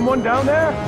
Someone down there?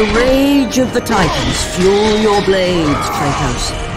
The rage of the Titans fuel your blades, Kratos.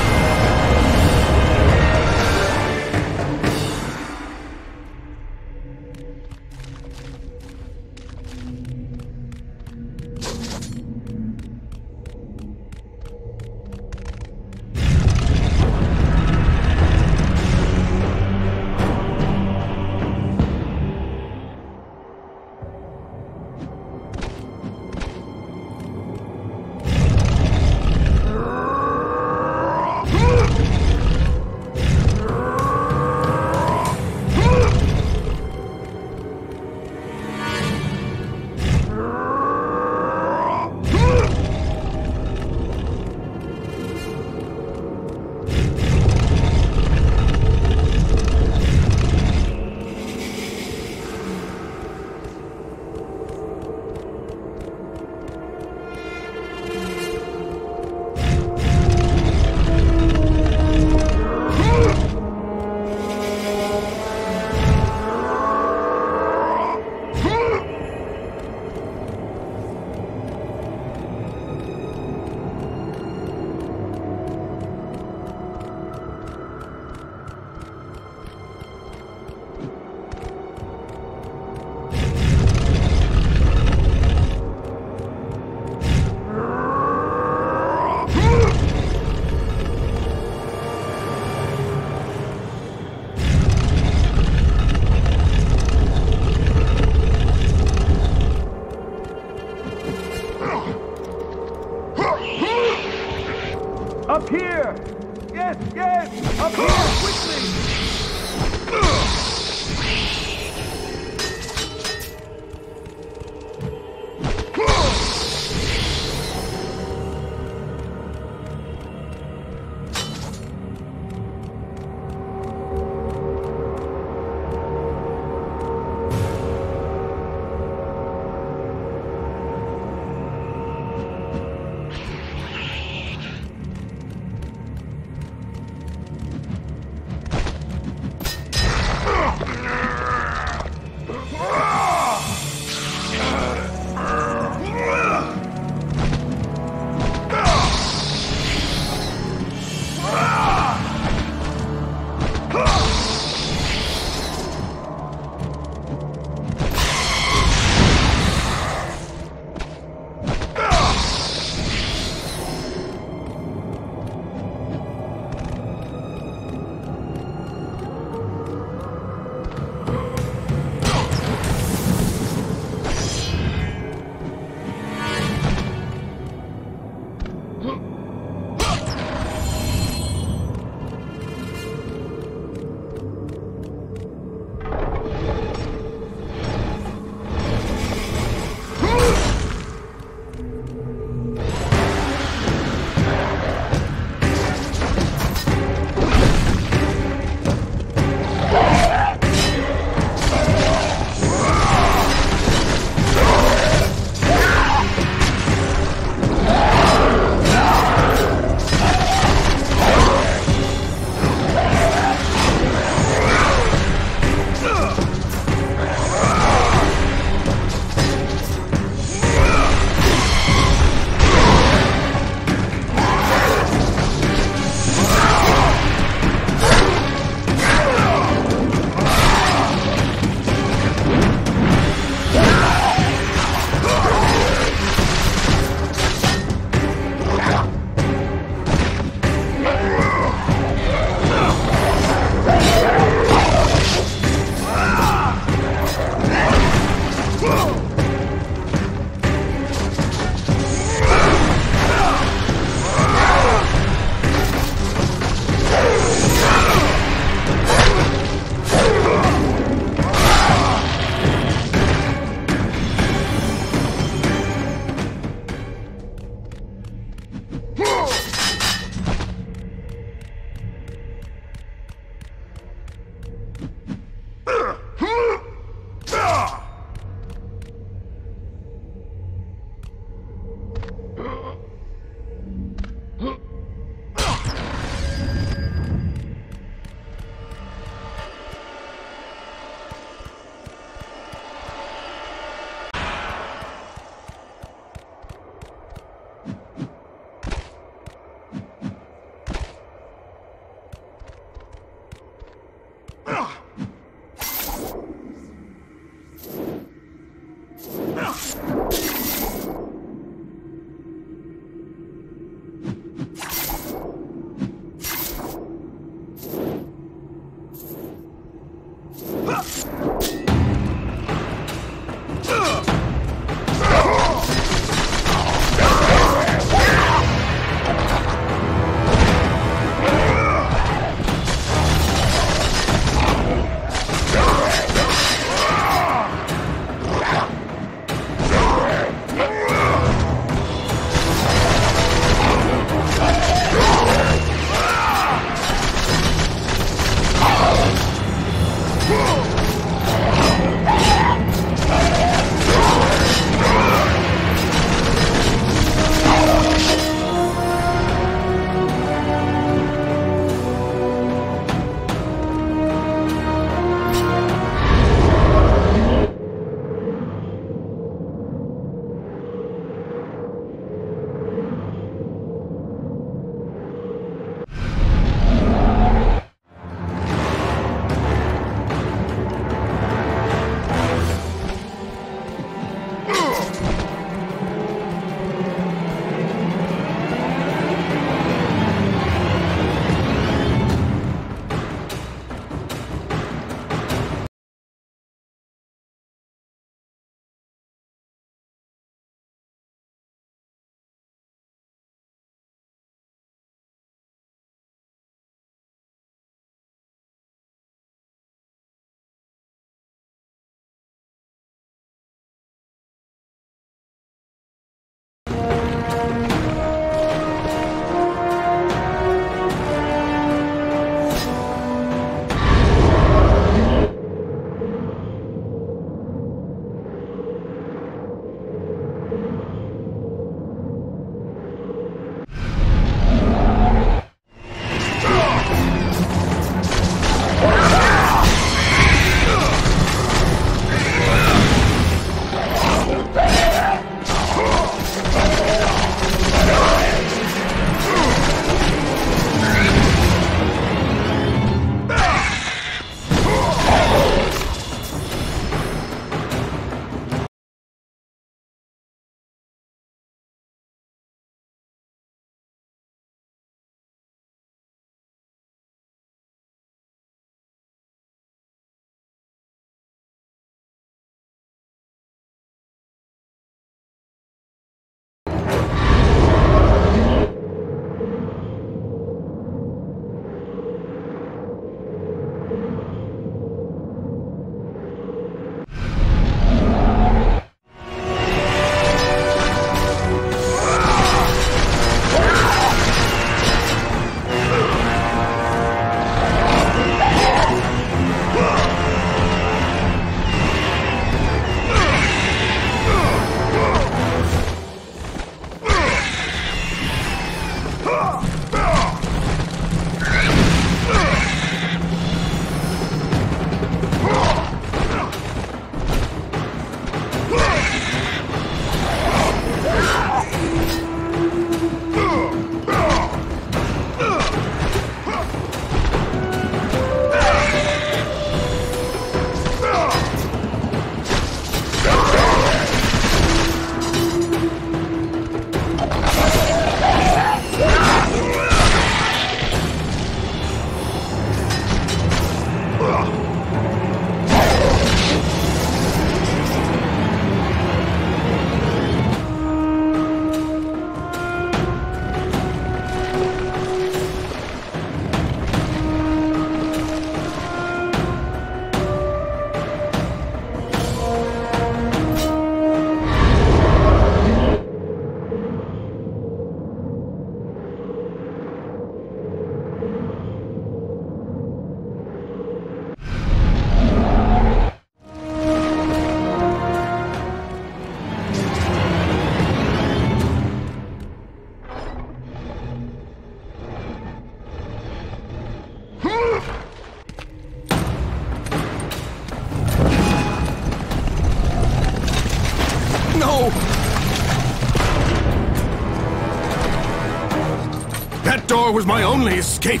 Was my only escape.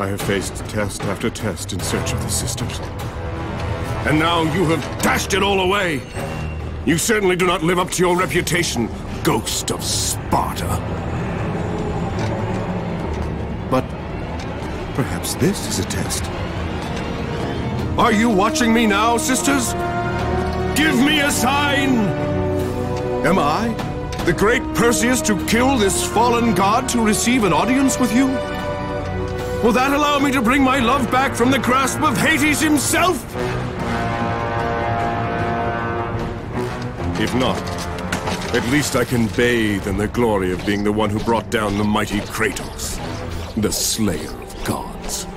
I have faced test after test in search of the sisters. And now you have dashed it all away. You certainly do not live up to your reputation, ghost of Sparta. But perhaps this is a test. Are you watching me now, sisters? Give me a sign! Am I, the great Perseus, to kill this fallen god to receive an audience with you? Will that allow me to bring my love back from the grasp of Hades himself? If not, at least I can bathe in the glory of being the one who brought down the mighty Kratos, the slayer of gods.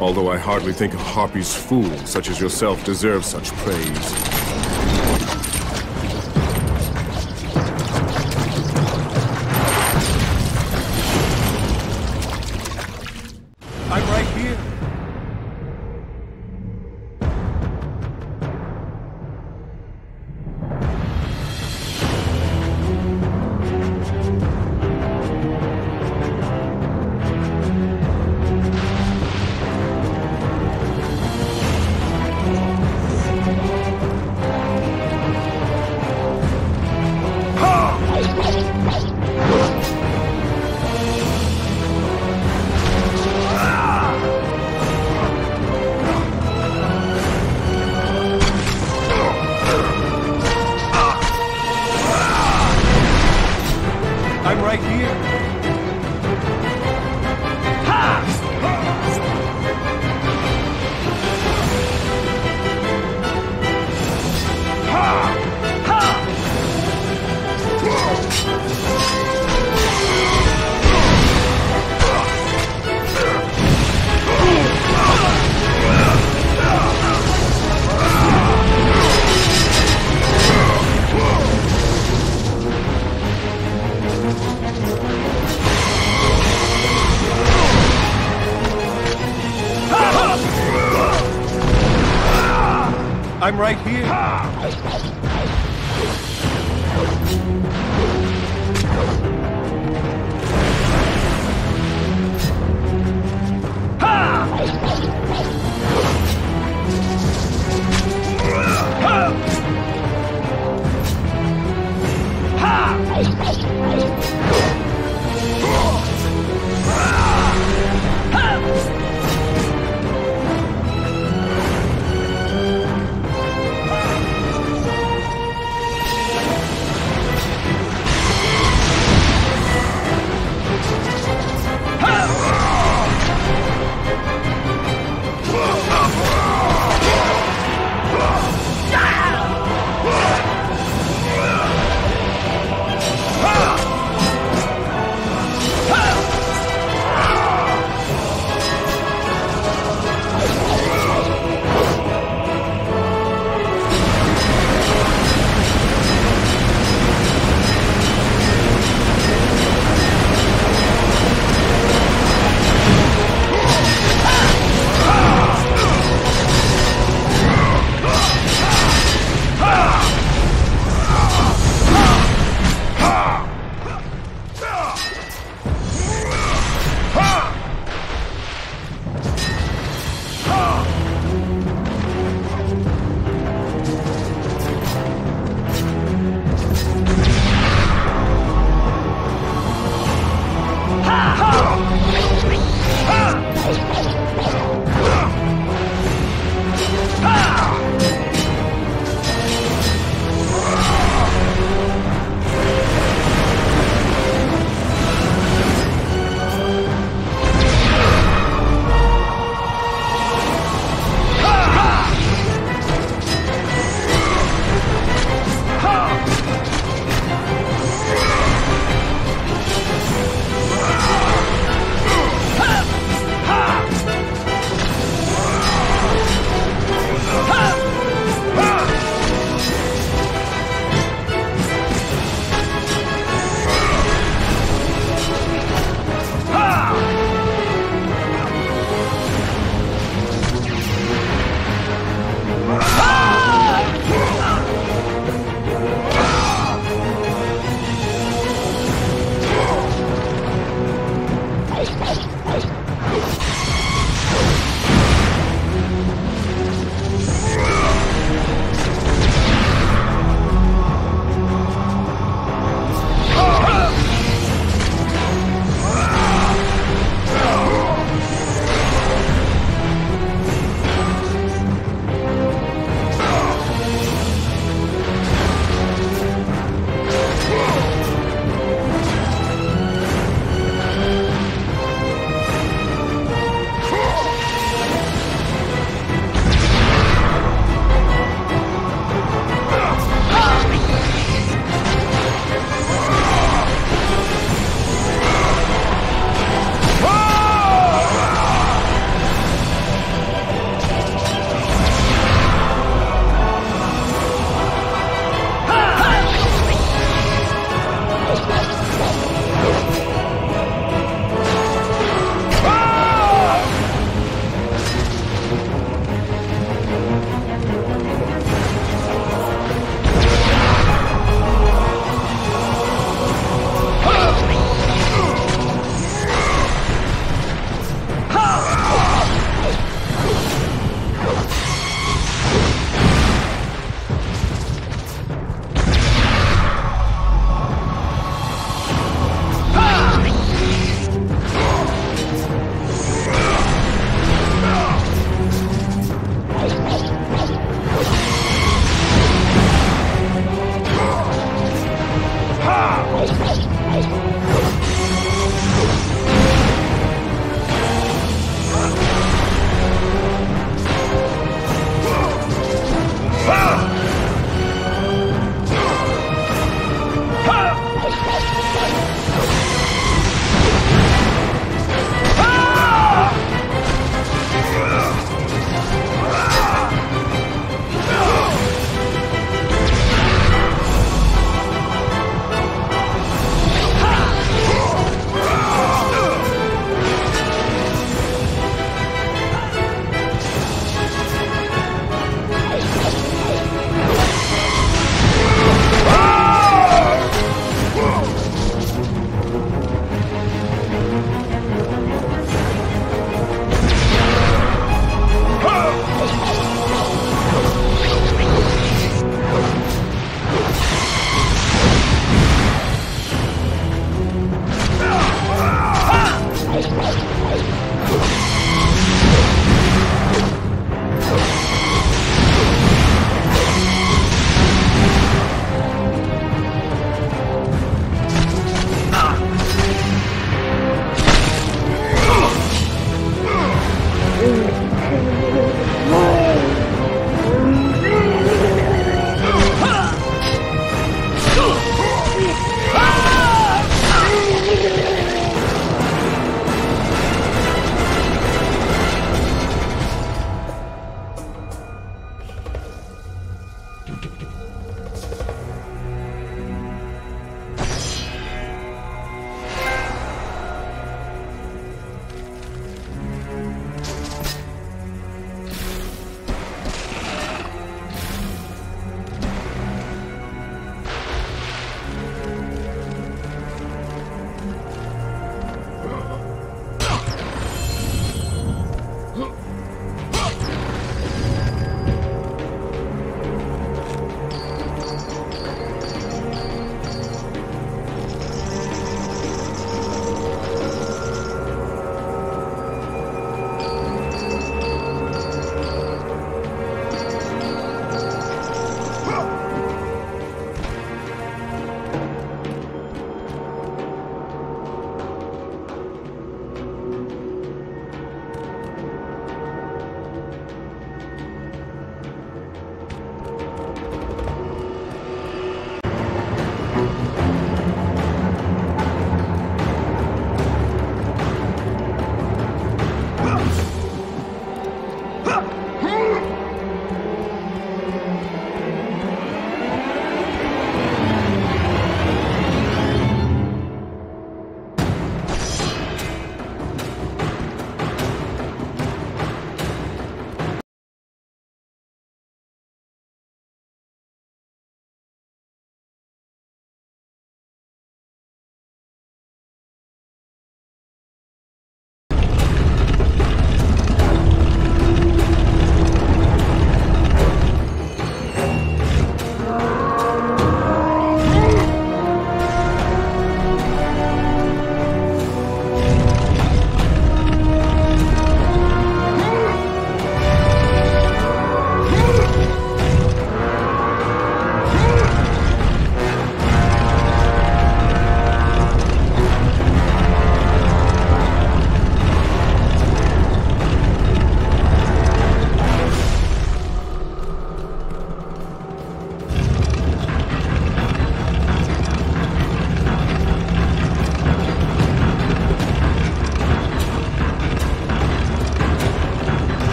Although I hardly think a Harpy's fool such as yourself deserves such praise.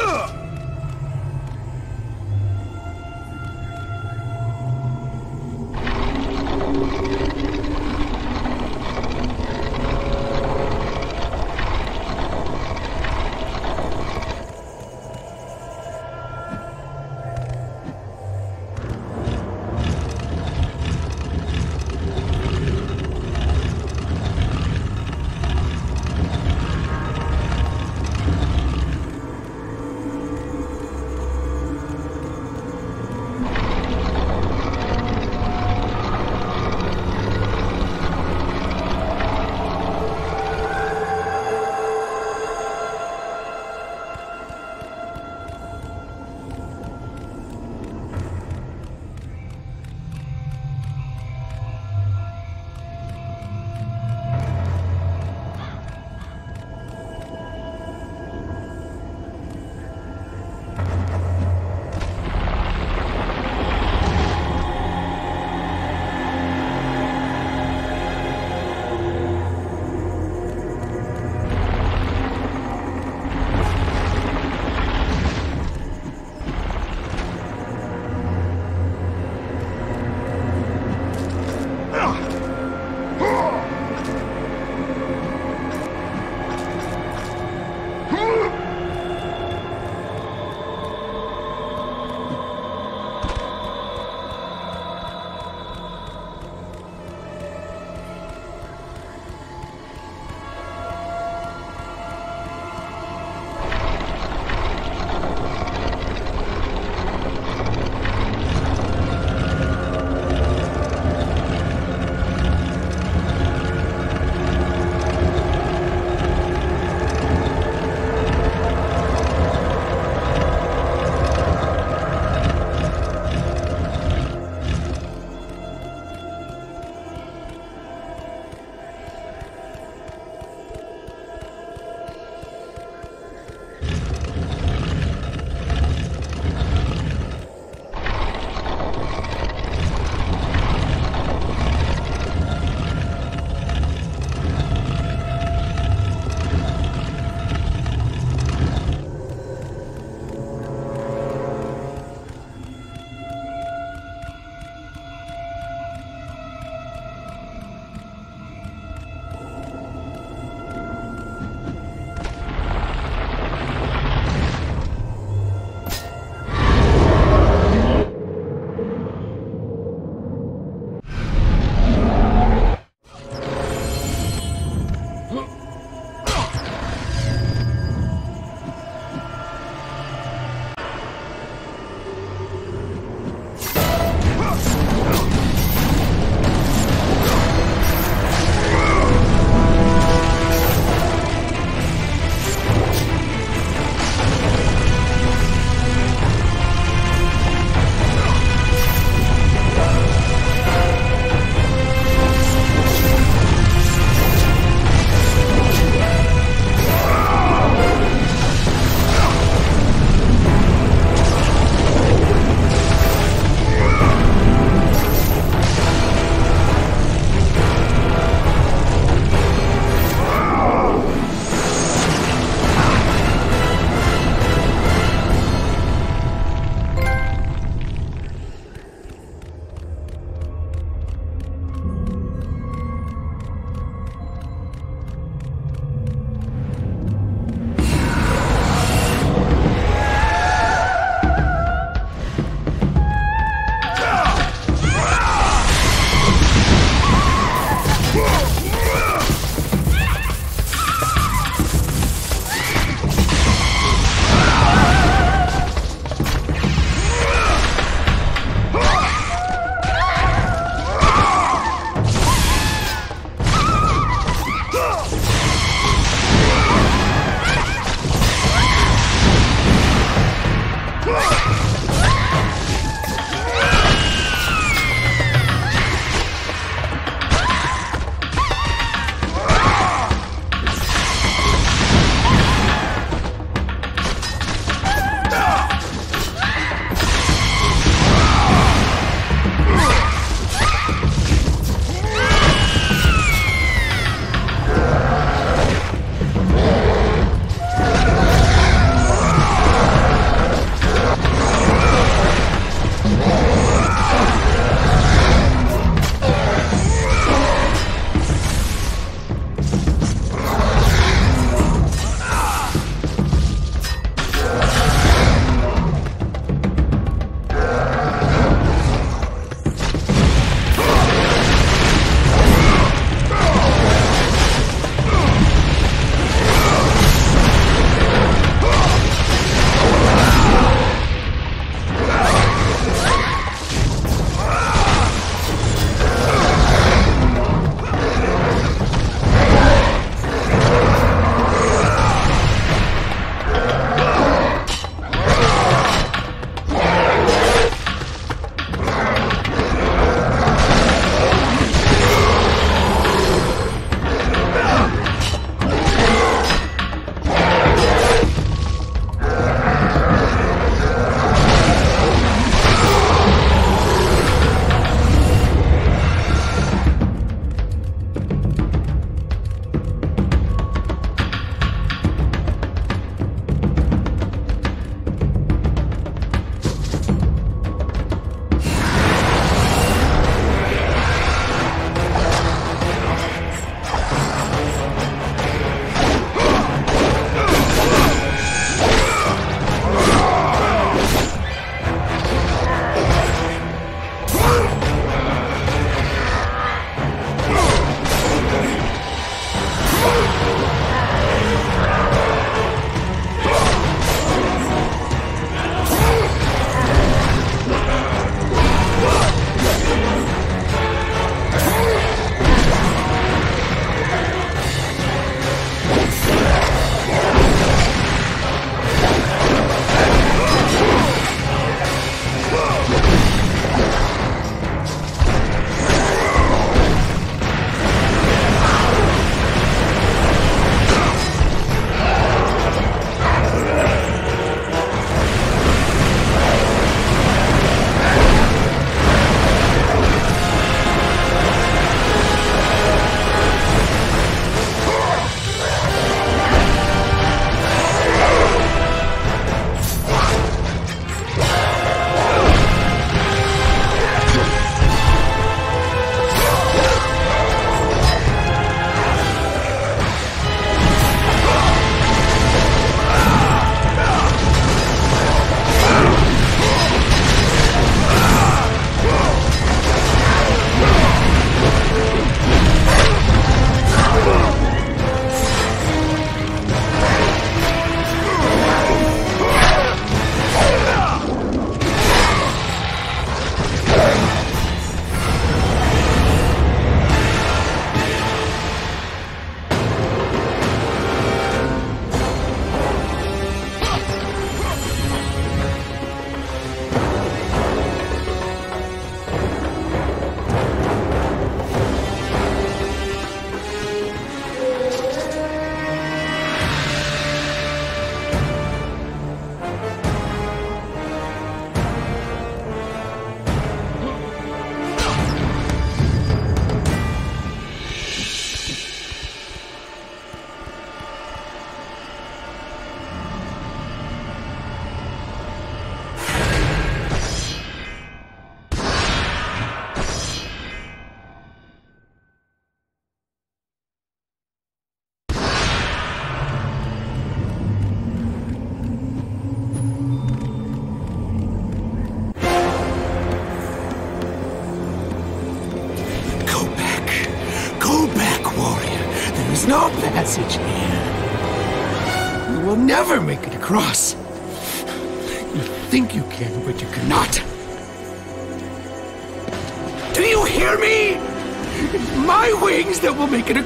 Ugh!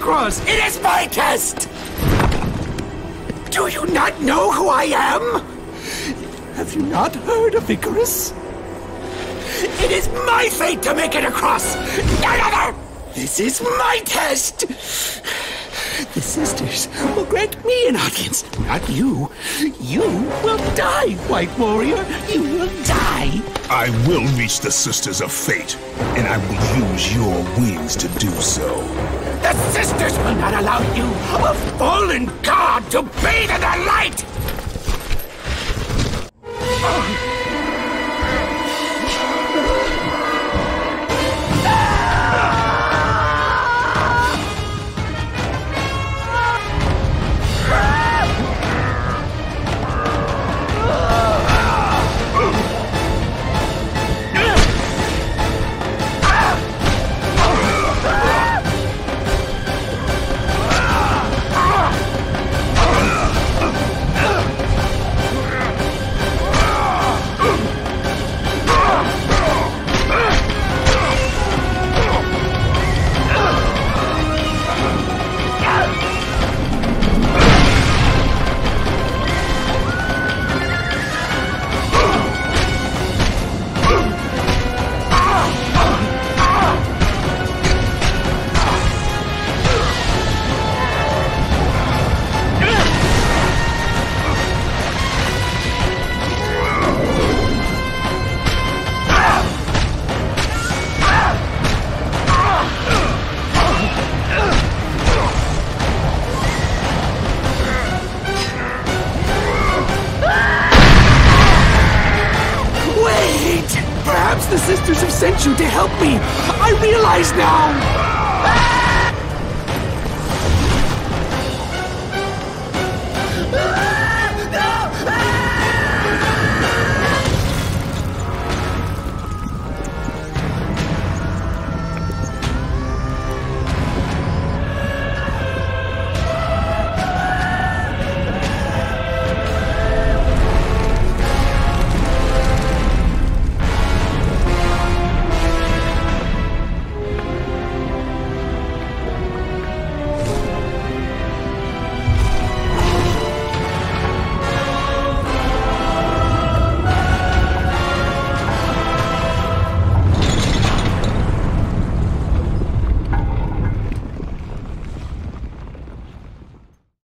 Across. It is my test! Do you not know who I am? Have you not heard of Icarus? It is my fate to make it across! None other! This is my test! The sisters will grant me an audience, not you. You will die, White Warrior. You will die. I will reach the Sisters of Fate, and I will use your wings to do so. The sisters will not allow you, a fallen god, to bathe in their light! Wait! Perhaps